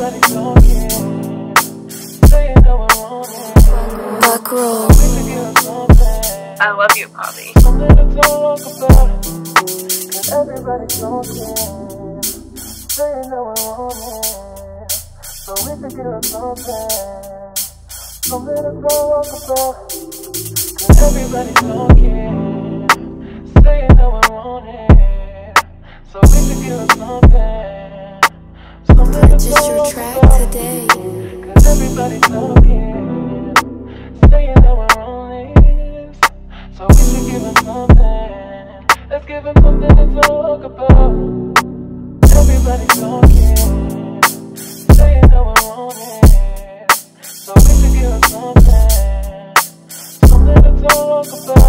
I love you, Poppy. something to talk about. Cause everybody talking, that we want it. So we something, something to talk about. Cause everybody talking, that we want it. So we something, track today. Cause everybody talking, saying that we're on. So we should give them something. Let's give them something to talk about. Everybody talking, saying that we're on. So we should give them something, something to talk about.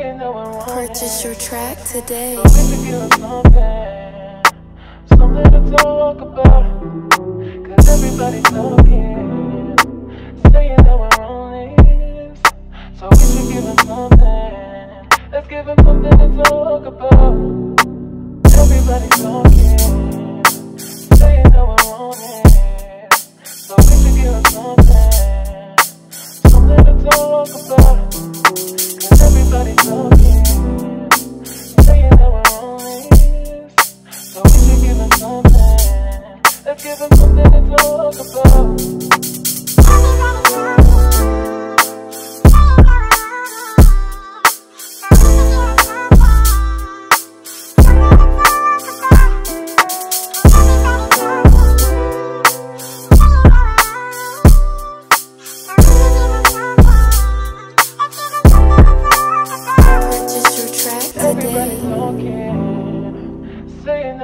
Purchase your track today. So we should give them something, something to talk about. Cause everybody's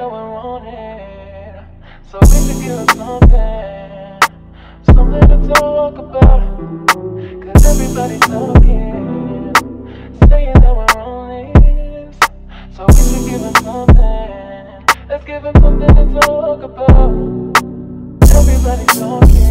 that on it. So we should give something, something to talk about. Cause everybody's talking, saying that we're on this. So we should give something. Let's give something to talk about. Everybody's talking,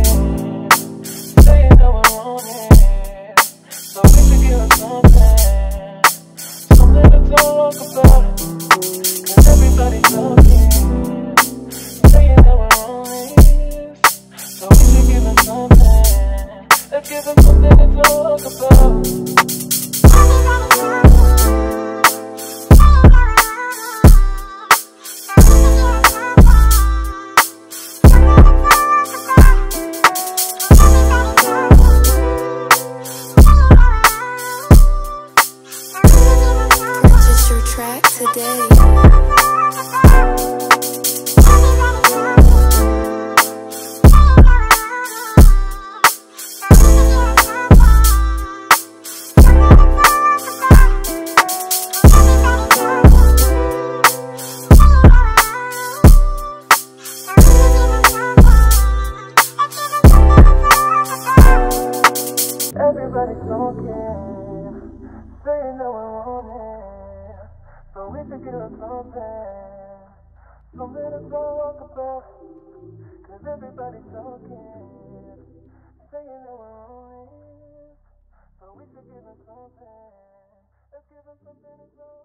track today. Everybody's talking, saying that we're on it. So we should them something, something to talk about. Cause everybody's talking, saying that we're on it. So we should give them something. Let's give them something to talk.